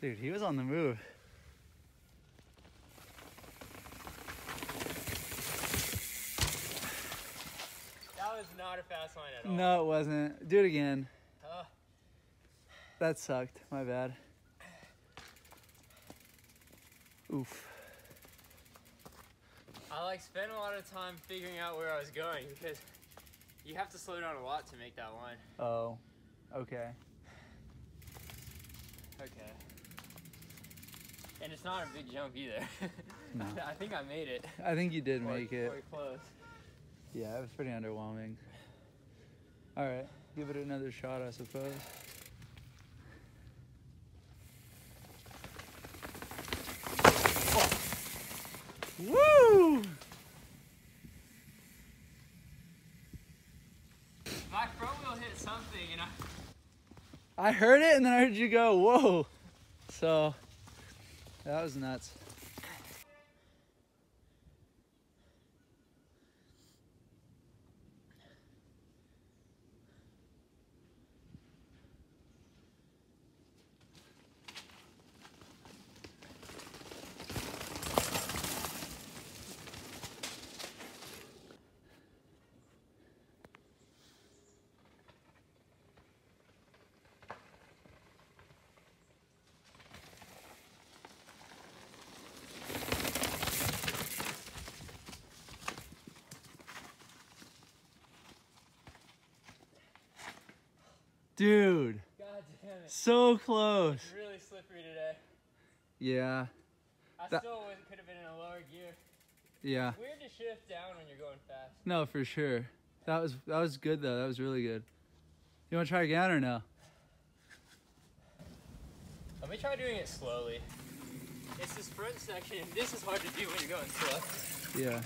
Dude, he was on the move. That was not a fast line at all. No, it wasn't. Do it again. Uh. That sucked. My bad. Oof. I like spent a lot of time figuring out where I was going because you have to slow down a lot to make that line. Oh. Okay. Okay. And it's not a big jump either. No. I think I made it. I think you did Or- make it. or close. Yeah, it was pretty underwhelming. All right, give it another shot, I suppose. Woo! My front wheel hit something I heard it and then I heard you go, whoa. So that was nuts. Dude, God damn it. so close. It's really slippery today. Yeah, I That- still could have been in a lower gear. yeah. Weird to shift down when you're going fast. No, for sure. That was that was good though. That was really good. You want to try again or no? Let me try doing it slowly. It's this front section. This is hard to do when you're going slow. Yeah.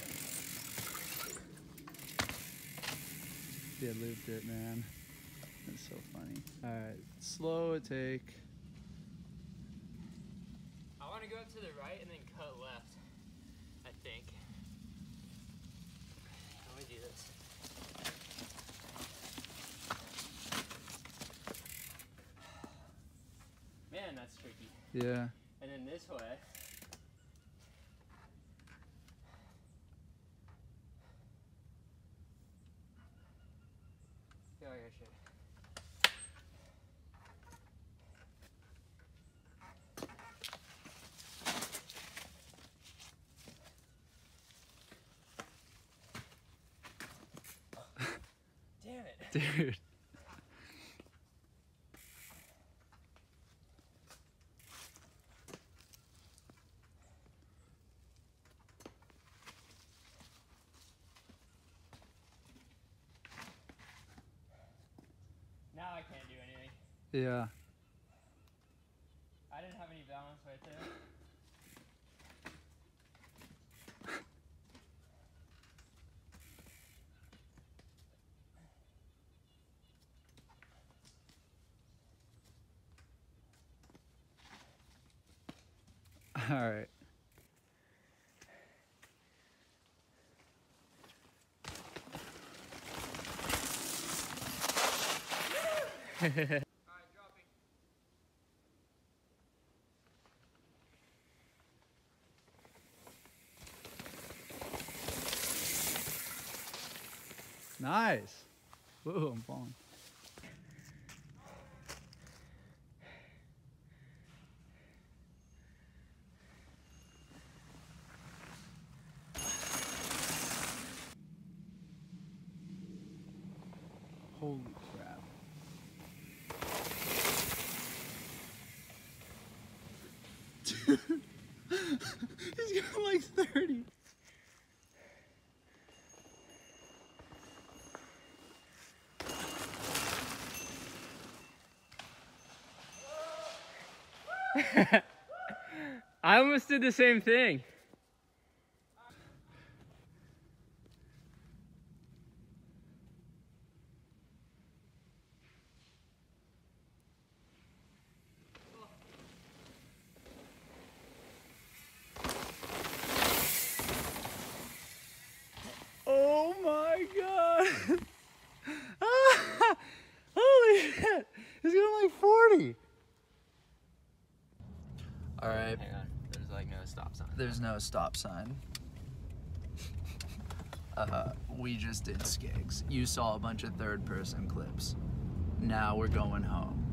Yeah, lived it, man. That's so funny. All right, slow take. I want to go up to the right and then cut left. I think. Let me do this. Man, that's tricky. Yeah. And then this way. feel like I should. Damn it. Dude. Now I can't do anything. Yeah. I didn't have any balance right there. All right. Nice. Whoa, I'm falling. Holy crap. He's going like 30. I almost did the same thing. Oh my god! Ah! Holy shit! He's going like 40! All right. Hang on. There's like no stop sign. There's no stop sign. Uh, we just did Skeggs. You saw a bunch of third person clips. Now we're going home.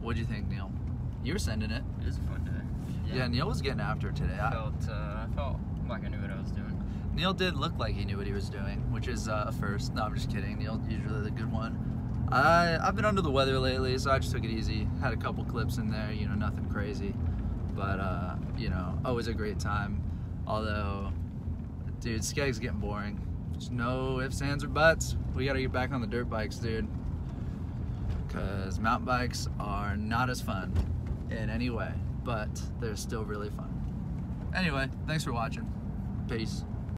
What'd you think, Neil? You were sending it. It was a fun day. Yeah, Neil was getting after it today. I I, felt, uh, I felt like I knew what I was doing. Neil did look like he knew what he was doing, which is uh, a first. No, I'm just kidding. Neil's usually the good one. I I've been under the weather lately, so I just took it easy. Had a couple clips in there, you know, nothing crazy, but uh, you know, always a great time. Although, dude, Skeg's getting boring. Just no ifs, ands, or buts. We gotta get back on the dirt bikes, dude. Cause mountain bikes are not as fun in any way, but they're still really fun. Anyway, thanks for watching. Peace.